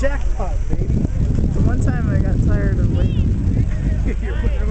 jackpot, baby. The one time I got tired of waiting.